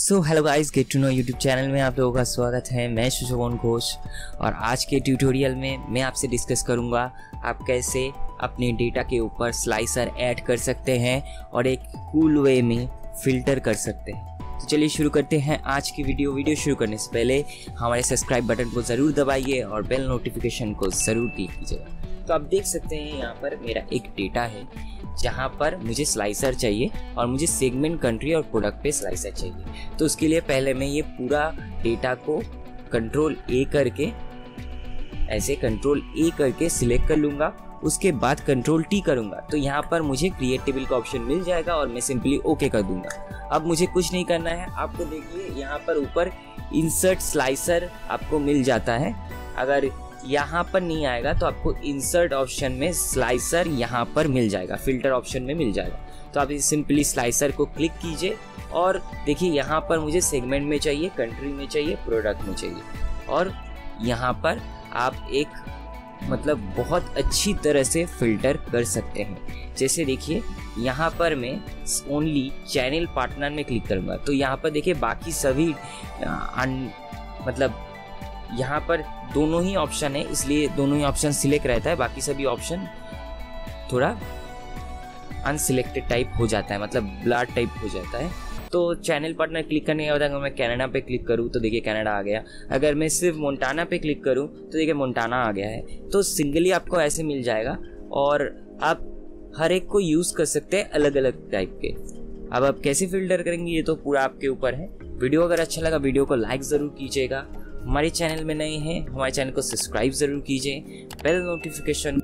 So hello guys get to know YouTube channel में आप लोगों का स्वागत है। मैं सुशोभन घोष और आज के ट्यूटोरियल में मैं आपसे डिस्कस करूँगा आप कैसे अपने डेटा के ऊपर स्लाइसर ऐड कर सकते हैं और एक कूल वे में फ़िल्टर कर सकते हैं। तो चलिए शुरू करते हैं आज की वीडियो वीडियो शुरू करने से पहले हमारे सब्सक्राइब बटन को ज़रूर दबाइए और बेल नोटिफिकेशन को ज़रूर क्लिक कीजिएगा तो आप देख सकते हैं यहाँ पर मेरा एक डेटा है। जहाँ पर मुझे स्लाइसर चाहिए और मुझे सेगमेंट कंट्री और प्रोडक्ट पे स्लाइसर चाहिए। तो उसके लिए पहले मैं ये पूरा डेटा को कंट्रोल ए करके, ऐसे कंट्रोल ए करके सिलेक्ट कर लूँगा। उसके बाद कंट्रोल टी करूँगा। तो यहाँ पर मुझे क्रिएट टेबल का ऑप्शन मिल जाएगा और मैं सिंपली ओके कर दूँगा। अब मुझे कुछ नहीं करना है। आपको देखिए, यहाँ पर ऊपर इंसर्ट स्लाइसर आपको मिल जाता है। अगर यहाँ पर नहीं आएगा तो आपको इंसर्ट ऑप्शन में स्लाइसर यहाँ पर मिल जाएगा फ़िल्टर ऑप्शन में मिल जाएगा। तो आप सिंपली स्लाइसर को क्लिक कीजिए और देखिए यहाँ पर मुझे सेगमेंट में चाहिए कंट्री में चाहिए प्रोडक्ट में चाहिए। और यहाँ पर आप एक मतलब बहुत अच्छी तरह से फ़िल्टर कर सकते हैं। जैसे देखिए यहाँ पर मैं ओनली चैनल पार्टनर में क्लिक करूँगा। तो यहाँ पर देखिए बाकी सभी अन, मतलब यहाँ पर दोनों ही ऑप्शन है, इसलिए दोनों ही ऑप्शन सिलेक्ट रहता है, बाकी सभी ऑप्शन थोड़ा अनसिलेक्टेड टाइप हो जाता है मतलब ब्लड टाइप हो जाता है। तो चैनल पार्टनर क्लिक करने के बाद अगर मैं कनाडा पे क्लिक करूँ तो देखिए कनाडा आ गया। अगर मैं सिर्फ़ मोन्टाना पे क्लिक करूँ तो देखिए मोन्टाना आ गया है। तो सिंगली आपको ऐसे मिल जाएगा, और आप हर एक को यूज़ कर सकते हैं अलग अलग टाइप के। अब आप कैसे फ़िल्टर करेंगे, ये तो पूरा आपके ऊपर है। वीडियो अगर अच्छा लगा, वीडियो को लाइक ज़रूर कीजिएगा। हमारे चैनल में नए हैं हमारे चैनल को सब्सक्राइब ज़रूर कीजिए बेल नोटिफिकेशन